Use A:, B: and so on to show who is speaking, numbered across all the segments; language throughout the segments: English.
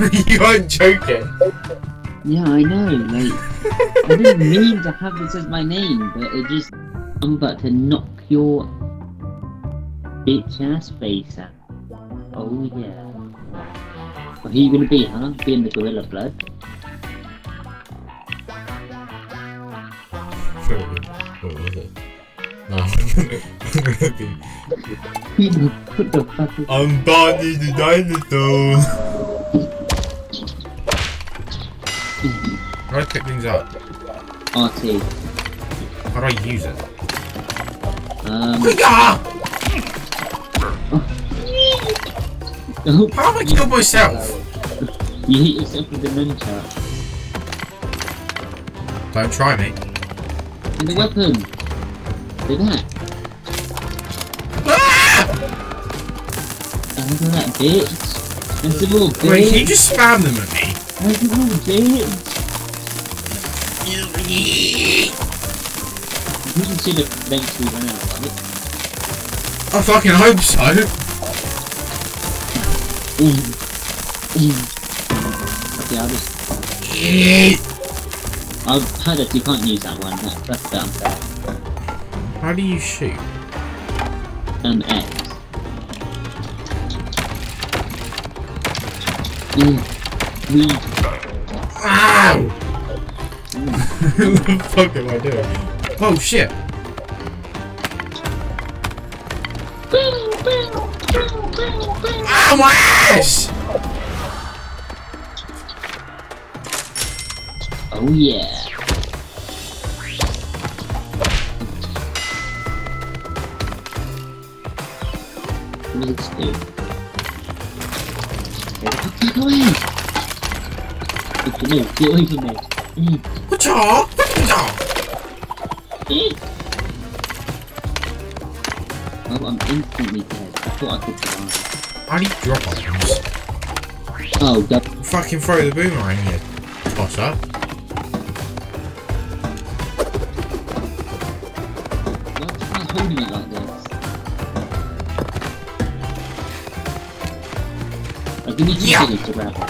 A: you aren't joking.
B: Yeah, I know. Like, I didn't mean to have this as my name, but it just. I'm about to knock your bitch ass face out. Oh yeah. Well, who you gonna be, huh? Being the gorilla blood?
A: What was it? No, I'm gonna, I'm gonna be.
B: what the fuck
A: I'm Barney the dinosaur. How do I pick things up?
B: RT?
A: How do I use it?
B: Um. Oh,
A: How have I killed myself?
B: you hit yourself with the nunchuck.
A: Don't try me.
B: And the weapon! At that.
A: Ah!
B: Look at that bitch! That's a little bitch!
A: Wait, can you just spam them at me?
B: That's a little bitch! You can see the eventually run out, right?
A: I fucking hope so.
B: Okay, I'll just... I've heard that you can't use that one. That, that's dumb.
A: How do you shoot?
B: Um, X. Mm. We...
A: Ow! What the fuck am I doing? Oh shit! Ow, my ass!
B: Oh yeah. What does this do? Get away! Get away, get away from me.
A: Whatcha? Whatcha?
B: Eh. Oh, I'm instantly dead. I thought I could survive.
A: How do you drop items?
B: Oh, that
A: Fucking throw the boomerang, you tosser.
B: Why am I holding it like this? Give me two
A: Yeah.
B: to grab it.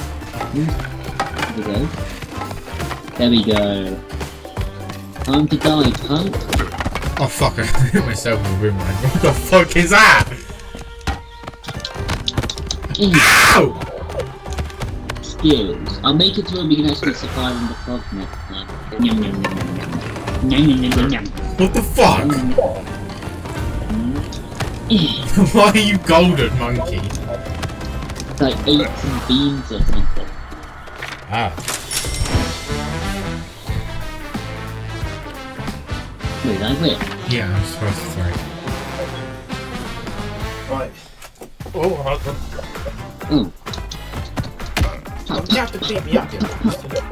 B: There we go. There we go. Time to die, punk.
A: Oh fuck, I hit myself with a boomerang. What the fuck is that?
B: Mm,
A: Ow!
B: Skills. I'll make it to where we can actually survive in the fog next time. Yum, yum, yum, yum, yum. Yum, yum, yum, yum, yum.
A: What the fuck? Why are you golden, monkey?
B: It's like eights and beans or something.
A: Ah.
B: Wait, I win.
A: Yeah, I'm supposed to throw. Right. Oh, hold on.
B: Oh.
A: You have to beat me up, you bastard.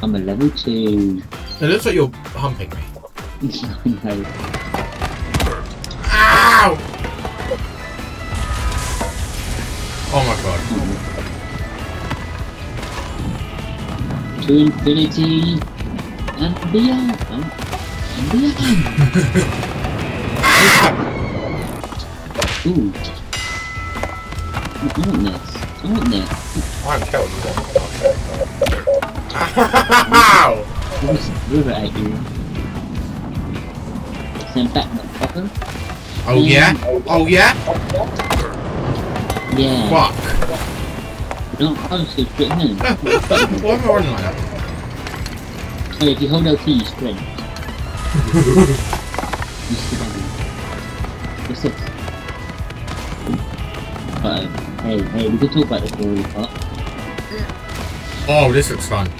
B: I'm a level 2.
A: It looks like you're humping me.
B: no.
A: Ow! Oh my god. Mm-hmm.
B: To infinity and beyond. And beyond. Ooh. I want this. I want this.
A: I'm killed you. Ow!
B: I just threw it at you. Send back, motherfucker.
A: Oh yeah? Oh yeah?
B: Yeah.
A: Fuck.
B: No, I was just putting in.
A: Why am I running like that?
B: Hey, if you hold LT, you sprint. you sprint. What's this? Uh oh. Hey, hey, we can talk about the glory part.
A: Oh, this looks fun.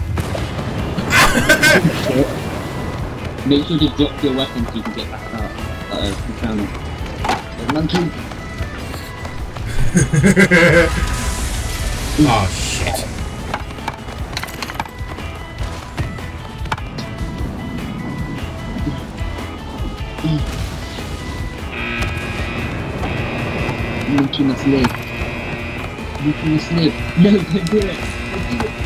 B: Make sure to drop your weapon so you can get back up. Uh we found it. Monkey!
A: oh shit.
B: Live. Monkey must live. No, don't do it! Don't do it!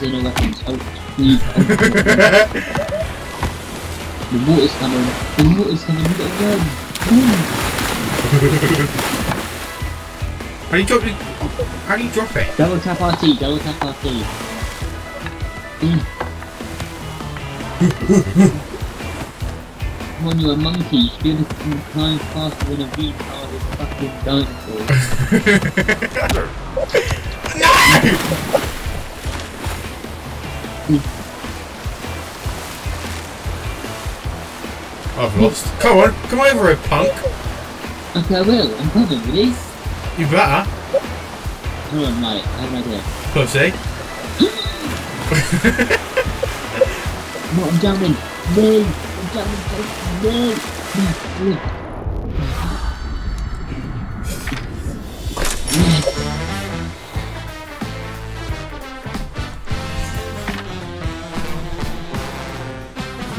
B: There no weapons? Oh, You, the water's coming. The water's coming. You gotta run.
A: How do you drop it? How do you drop it?
B: Double tap RT. Double tap RT. Come on, you're a monkey. You should be able to climb faster than a retarded fucking dinosaur. Hmm.
A: I've lost. Come on, come over here, punk.
B: Okay, I will. I'm coming. Ready?
A: You better,
B: Hold on, right. I have an idea.
A: pussy.
B: No, I'm jumping. No, I'm jumping. No, no, no.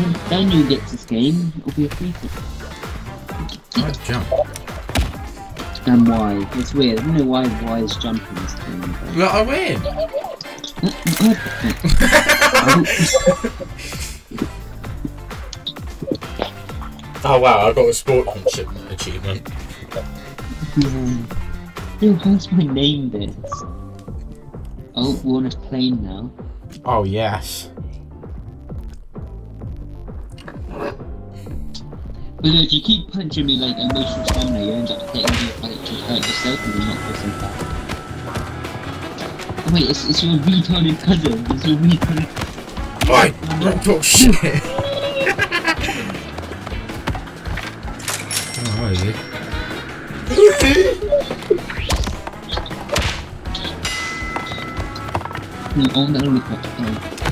B: When Daniel gets this game, it'll be a free hit.
A: I jump.
B: And why? It's weird. I don't know why why is jumping this game. But...
A: Look, I win. Oh wow, I got a sportsmanship achievement.
B: Yo, how's my name this? Oh, we're on a plane now.
A: Oh yes.
B: But if you keep punching me like emotional stamina, you end up getting you like to hurt yourself and you're not pushing back. Oh wait, it's, it's your retarded cousin. It's your retarded.
A: Oi! Don't talk shit! oh, where is he?
B: No, on the helicopter.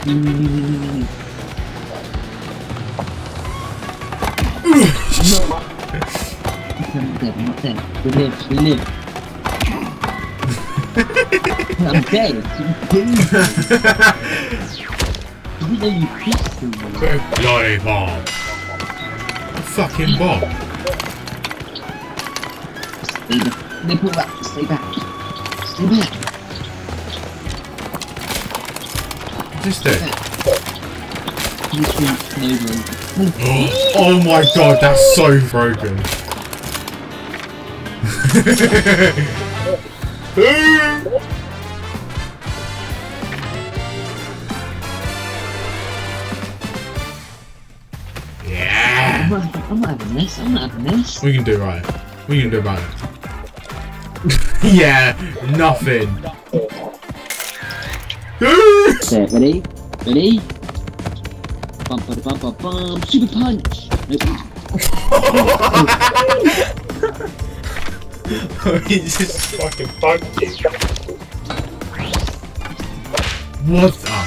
B: Oh. No. We live. We live. I'm. You know you pissed me.
A: Bloody bomb. Fucking bomb.
B: Stay back. Stay back. Stay back.
A: Just.
B: You
A: Oh, oh my god, that's so broken. yeah.
B: I'm not, I'm not having this. I'm not having this.
A: We can do right. We can do about it. yeah, nothing.
B: Ready? Ready? Bum bum bum bum bum. Super punch.
A: He just fucking fucked. What the?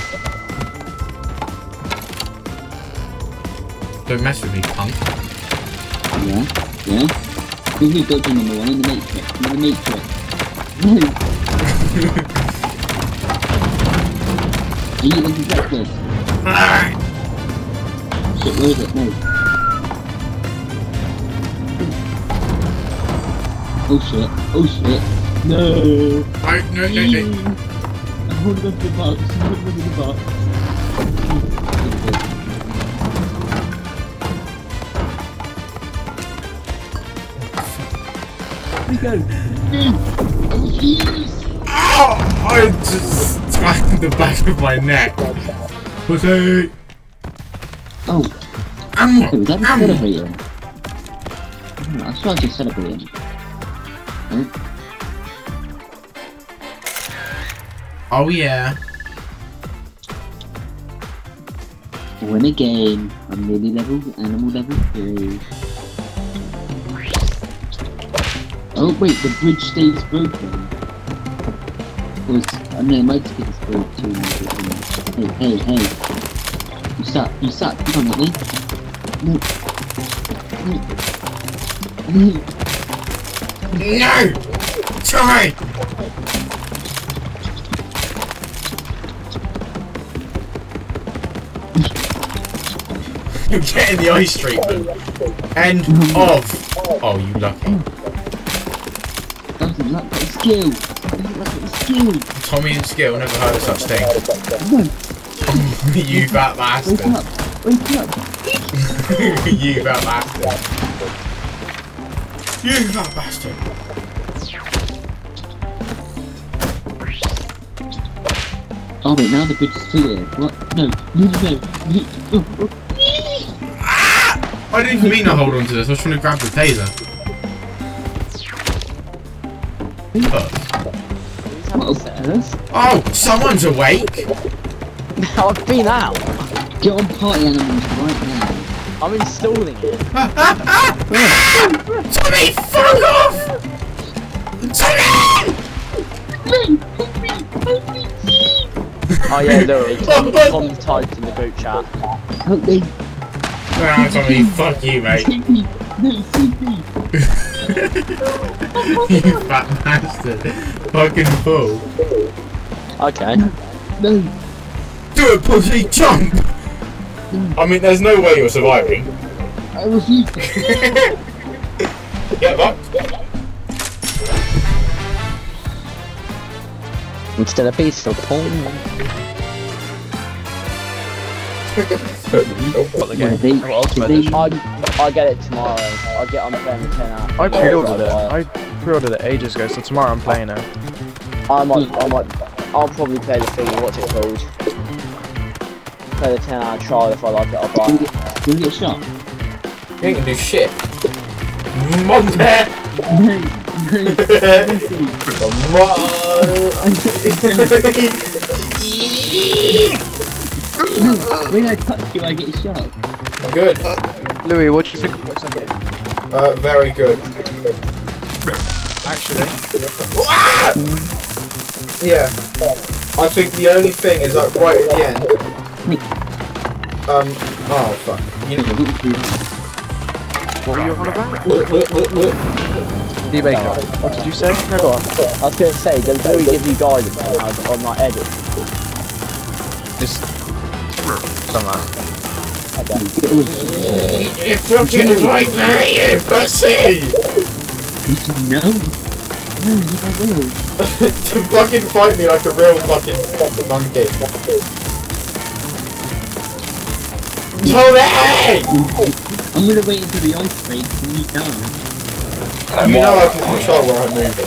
A: Don't mess with me, punk.
B: Yeah, yeah. Who's your dodger number one in the Matrix? In the Matrix. Are you looking breakfast? Shit, where is it? No. Oh shit. Oh shit. No.
A: I, no, no, no.
B: I'm holding to the box. I'm holding to the box. Here we go. Oh.
A: Ow! I just smacked the back of my neck. Pussy!
B: Oh,
A: Ow!
B: hey, was that
A: Ow!
B: celebrating? Oh, I saw just celebrating. Oh,
A: Oh yeah.
B: win a game. I'm nearly level, animal level 3. Oh wait, the bridge stays broken. It's, I know, it might be this broke too. Hey, hey, hey. You suck, you suck. Come on, let me. No. No.
A: Try! You're getting the ice treatment. End of. Oh, you lucky.
B: A luck, that skill. That was a luck, that was skill.
A: Tommy and Skill never heard of such thing.
B: No.
A: You fat
B: Wake
A: bastard.
B: up! Wake up!
A: you fat bastard. You fat bastard.
B: Oh wait, now the bridge is clear. What? No, no, no, no. Oh, oh.
A: I didn't even mean to hold on to this. I was trying to grab the taser.
B: What?
A: Oh, someone's awake.
C: I've been out.
B: Get on party animals right now.
C: I'm installing it.
A: Tommy, fuck off! Tommy!
C: Oh yeah, Louis. Tom, Tom typed in the group chat.
B: Oh, they
A: Ah, Tommy, fuck you, mate.
B: take me. No, take me.
A: you fat bastard. Fucking fool.
C: Okay.
B: No.
A: Do it, pussy, jump! I mean, there's no way you're surviving.
B: I refuse.
A: Get up.
C: Instead of peaceful porn.
D: What the
B: Yeah,
D: game?
B: they,
D: Ultimate
B: they,
D: Edition.
C: I I get it tomorrow. I get on playing the 10 out.
D: I pre-ordered it. I pre-ordered it ages ago, so tomorrow I'm playing it.
C: I might, I might, I'll probably play the thing. What's it called? Play the 10 hour trial if I like it. I'll buy
B: you
C: it.
B: get, you get shot.
A: You ain't gonna do shit. Monte!
B: No, no, when I touch you, I get shot.
A: Good.
D: Louis, what do you think of this game?
A: Uh, very good.
D: Actually,
A: Yeah. I think the only thing is like right at the end. Um. Oh fuck. You know.
D: what were you on about?
A: Look, look, look, look.
D: D-Baker. What did you say? No, go on.
C: I was gonna say, does Louis give you guidance on how to, on like edit?
D: Just... Something like
C: Okay.
A: You fucking like me, you pussy!
B: No. No, you don't will.
A: to fucking fight me like a real fucking fucking monkey. Tommy!
B: I'm gonna wait until the ice breaks and you die.
A: You know I can control where I move it.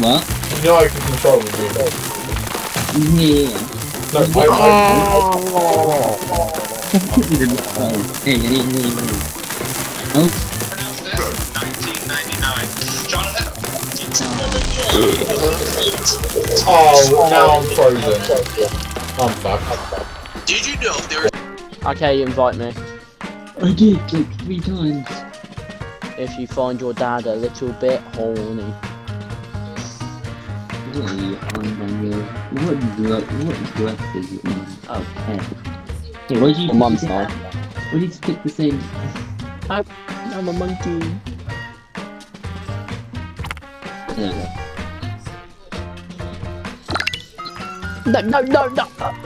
B: What?
A: You know I can control where I move it.
B: Yeah.
A: No, I, I,
B: Hey, hey, hey, hey. Oh,
A: oh, now I'm frozen. I'm fucked.
E: Did you know there are
C: Okay, you invite me.
B: I did like three times.
C: If you find your dad a little bit horny.
B: What are you on on your what drug oh. what drug is it? Oh head. Hey, why did you pick-
C: fine.
B: Why did you pick the same oh,
C: I'm a monkey.
B: yeah.
C: No, no, no, no.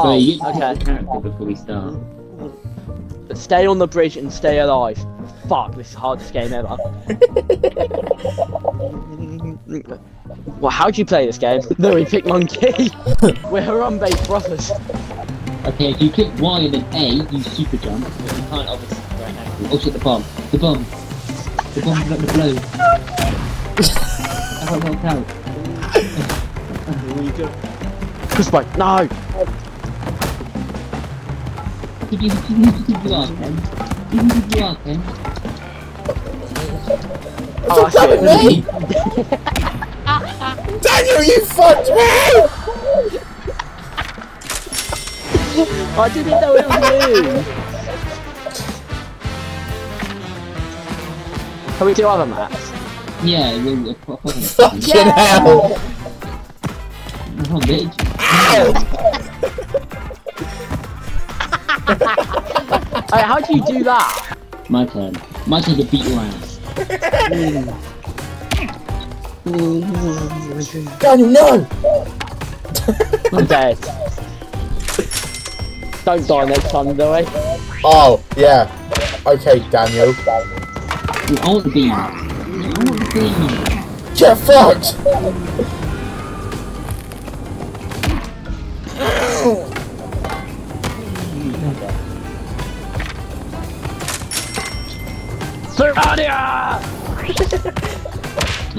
C: Oh,
B: you
C: okay.
B: pick the character before we start.
C: Stay on the bridge and stay alive. Fuck, this is the hardest game ever. well, how'd you play this game? No, we pick monkey. We're Harambe brothers.
B: Okay, if you click Y and then A, you super jump, but you can't obviously right now. Oh shit, the bomb. The bomb. The bomb's about to blow. I got knocked out.
C: Chris Mike, no!
B: Ask him?
C: Oh, I it.
A: Daniel, you fucked me!
C: I didn't know it was you! Can we do other maps?
B: Yeah, we'll, pop on it.
A: Fucking hell!
B: Oh, bitch.
C: Hey, how do you do that?
B: My turn. My turn to beat your ass.
A: Daniel, no!
C: I'm dead. Don't die next time, do eh?
A: Oh, yeah. Okay, Daniel.
B: I want the beam. I want the beam.
A: Get fucked!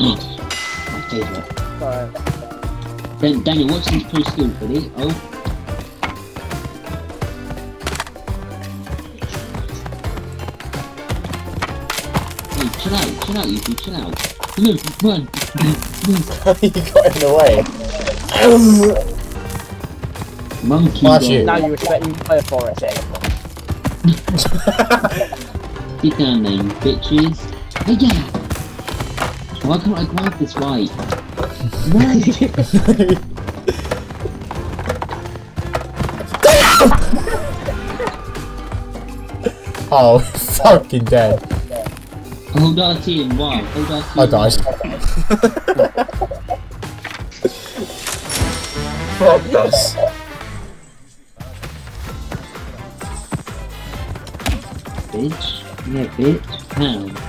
B: Oh, my favourite.
C: Sorry.
B: Dan- Daniel, what's his pro skill, buddy? Oh. Hey, chill out, chill out, you two, chill out. No, run!
A: you got in the way.
B: Monkey
A: Watch
B: dog.
A: it.
C: Now you respect me by authority.
B: Get down then, bitches. Hey, yeah! Why can't I grab this right? Run!
A: oh, fucking dead.
B: Hold RT and Y. Hold RT
A: I died. Fuck this.
B: Bitch. Yeah, bitch. Pound.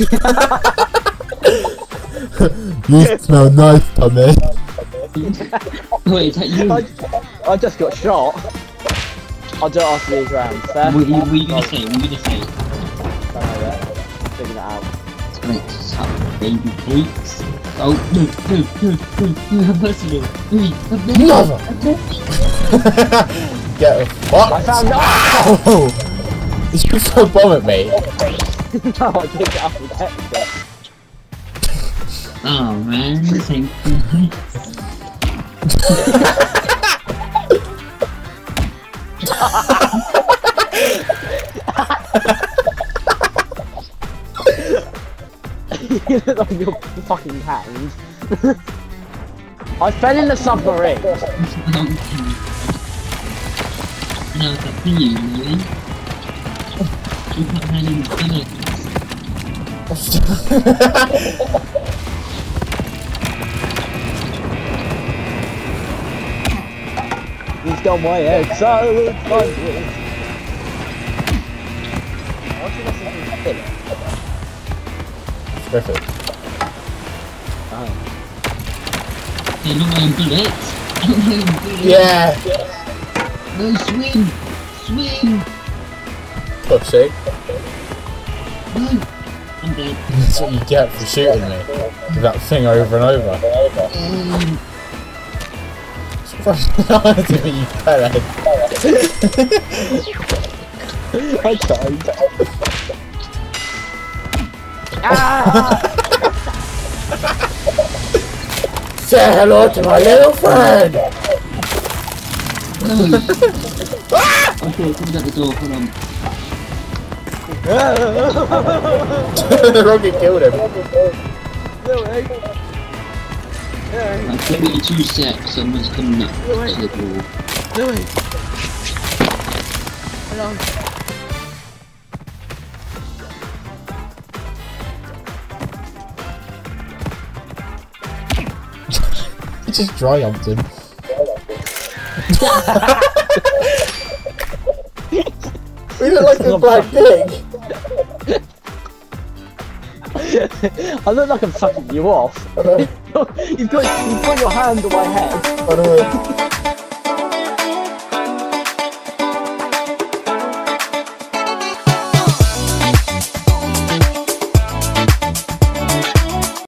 A: You smell nice, Tommy.
B: Wait, is that you?
C: I, I just got shot. I'll do it after these rounds. Fair?
B: What, what, what are you gonna say? What are you gonna say?
C: Don't know yet. Figuring it out.
B: Let's suck baby cakes. Oh, no, no, no, no, no, have mercy, no. Wait, have mercy.
A: Mother.
B: Have mercy.
A: Get a fuck.
C: I found out!
A: Ow! Did you throw a bomb at me?
C: No, I didn't get and text it.
B: Oh man,
C: you look like your fucking hand. I fell in the submarine.
B: No, it's up to you, Louis. You put hand in the
C: He's got my head so funny. Why should I listen to his Philip?
B: They're not wearing bullets. They're not wearing bullets.
A: Yeah!
B: No, swing! Swing!
A: Pussy.
B: No!
A: That's what you get for shooting me. That thing over and over. Surprised to be you pellet.
C: I tried.
A: Say hello to my little friend!
B: no! okay, comes out the door, hold on.
A: the rocket killed him.
B: Like 32 secs, someone's coming up to the door.
A: He just dry humped him. we look like a black pig.
C: I look like I'm sucking you off. You've got you've got your hand on my head.
A: I know.